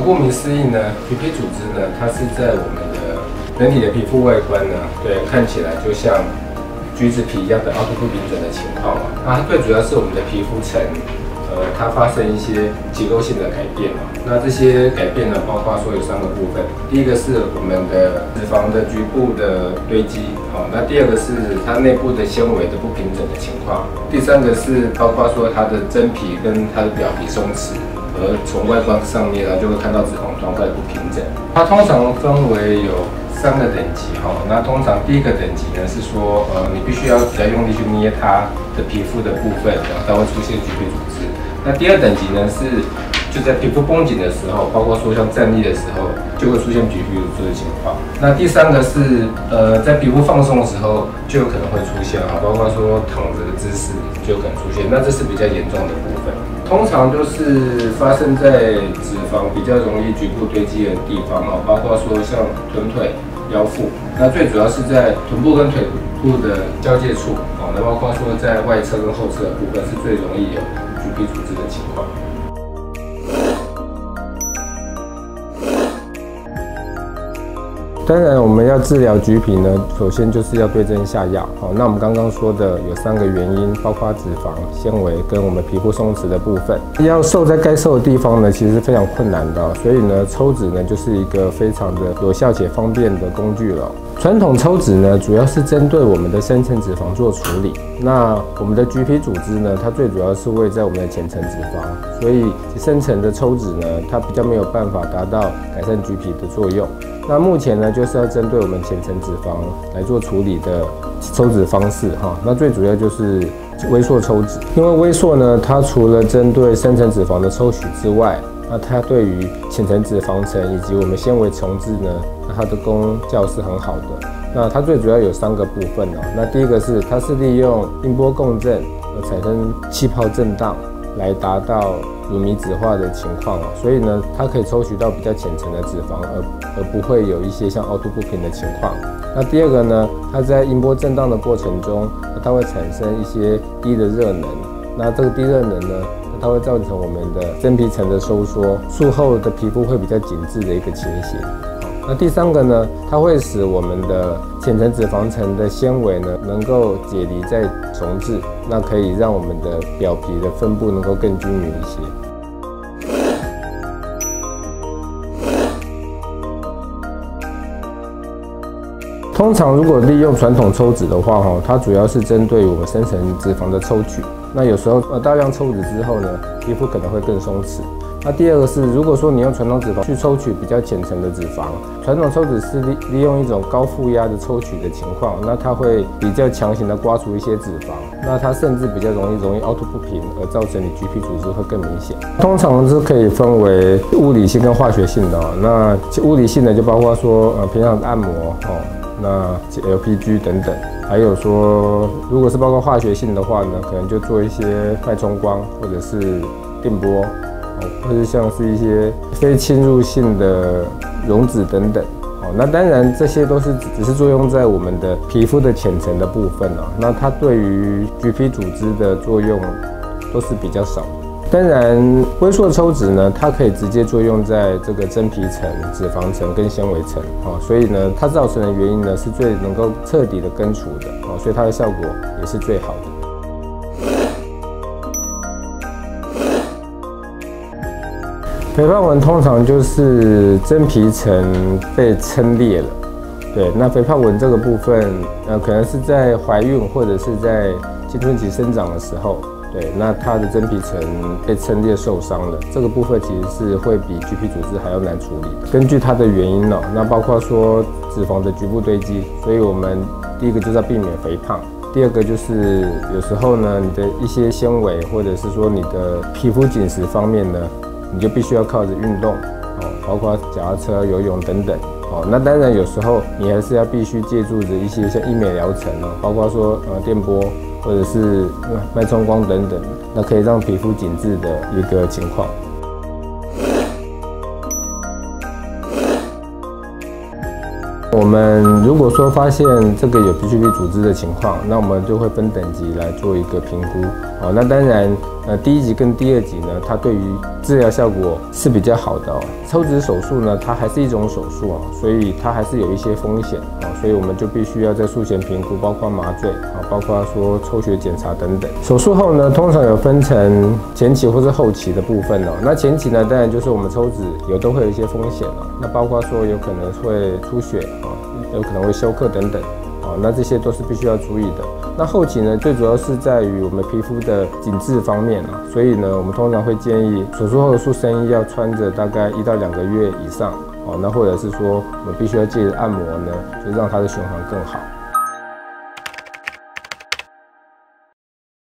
顾名思义呢，橘皮组织呢，它是在我们的人体的皮肤外观呢，对，看起来就像橘子皮一样的凹凸不平整的情况嘛。那它最主要是我们的皮肤层。呃，它发生一些结构性的改变嘛？那这些改变呢，包括说有三个部分。第一个是我们的脂肪的局部的堆积，好，那第二个是它内部的纤维的不平整的情况。第三个是包括说它的真皮跟它的表皮松弛，而从外观上面呢，就会看到脂肪状态不平整。它通常分为有三个等级，哈，那通常第一个等级呢是说，呃，你必须要比较用力去捏它的皮肤的部分，然后它会出现橘皮组织。那第二等级呢是就在皮肤绷紧的时候，包括说像站立的时候，就会出现橘皮组织的情况。那第三个是呃在皮肤放松的时候，就有可能会出现啊，包括说躺着的姿势就可能出现。那这是比较严重的部分，通常都是发生在脂肪比较容易局部堆积的地方啊，包括说像臀腿、腰腹。那最主要是在臀部跟腿部的交界处哦，那包括说在外侧跟后侧的部分是最容易有。橘皮组织的情况。当然，我们要治疗橘皮呢，首先就是要对症下药。好，那我们刚刚说的有三个原因，包括脂肪、纤维跟我们皮肤松弛的部分。要瘦在该瘦的地方呢，其实是非常困难的。所以呢，抽脂呢就是一个非常的有效且方便的工具了。传统抽脂呢，主要是针对我们的深层脂肪做处理。那我们的橘皮组织呢，它最主要是位在我们的浅层脂肪，所以深层的抽脂呢，它比较没有办法达到改善橘皮的作用。那目前呢，就是要针对我们浅层脂肪来做处理的抽脂方式哈。那最主要就是微缩抽脂，因为微缩呢，它除了针对深层脂肪的抽取之外，那它对于浅层脂肪层以及我们纤维重置呢？它的功效是很好的，那它最主要有三个部分哦。那第一个是它是利用音波共振而产生气泡震荡，来达到乳糜脂化的情况。所以呢，它可以抽取到比较浅层的脂肪，而而不会有一些像凹凸不平的情况。那第二个呢，它在音波震荡的过程中，它会产生一些低的热能。那这个低热能呢，它会造成我们的真皮层的收缩，术后的皮肤会比较紧致的一个情形。那第三个呢，它会使我们的浅层脂肪层的纤维呢能够解离再重置，那可以让我们的表皮的分布能够更均匀一些。通常如果利用传统抽脂的话，哈，它主要是针对我们深层脂肪的抽取。那有时候呃大量抽脂之后呢，皮肤可能会更松弛。那第二个是，如果说你用传统脂肪去抽取比较浅层的脂肪，传统抽脂是利利用一种高负压的抽取的情况，那它会比较强行的刮除一些脂肪，那它甚至比较容易容易凹凸不平，而造成你橘皮组织会更明显。通常是可以分为物理性跟化学性的。哦那物理性的就包括说呃平常的按摩哦，那 LPG 等等，还有说如果是包括化学性的话呢，可能就做一些脉冲光或者是电波。或者像是一些非侵入性的溶脂等等，哦，那当然这些都是只是作用在我们的皮肤的浅层的部分啊，那它对于橘皮组织的作用都是比较少。当然，微缩抽脂呢，它可以直接作用在这个真皮层、脂肪层跟纤维层，哦，所以呢，它造成的原因呢是最能够彻底的根除的，哦，所以它的效果也是最好的。肥胖纹通常就是真皮层被撑裂了，对。那肥胖纹这个部分，呃，可能是在怀孕或者是在青春期生长的时候，对。那它的真皮层被撑裂受伤了，这个部分其实是会比橘皮组织还要难处理。根据它的原因呢，那包括说脂肪的局部堆积，所以我们第一个就是要避免肥胖，第二个就是有时候呢，你的一些纤维或者是说你的皮肤紧实方面呢。你就必须要靠着运动哦，包括脚踏车、游泳等等哦。那当然有时候你还是要必须借助着一些像医美疗程哦，包括说呃电波或者是脉冲光等等，那可以让皮肤紧致的一个情况。我们如果说发现这个有皮屑皮组织的情况，那我们就会分等级来做一个评估哦。那当然。呃，第一级跟第二级呢，它对于治疗效果是比较好的哦。抽脂手术呢，它还是一种手术啊，所以它还是有一些风险啊，所以我们就必须要在术前评估，包括麻醉啊，包括说抽血检查等等。手术后呢，通常有分成前期或是后期的部分哦。那前期呢，当然就是我们抽脂有都会有一些风险哦，那包括说有可能会出血啊，有可能会休克等等。哦，那这些都是必须要注意的。那后期呢，最主要是在于我们皮肤的紧致方面啊，所以呢，我们通常会建议手术后的塑身衣要穿着大概一到两个月以上。哦，那或者是说我们必须要借着按摩呢，就让它的循环更好。